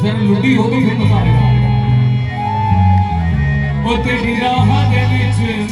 फिर लुटी होगी फिर बता देगा ਉਹ ਤੇਰੀ ਦੇ ਵਿੱਚ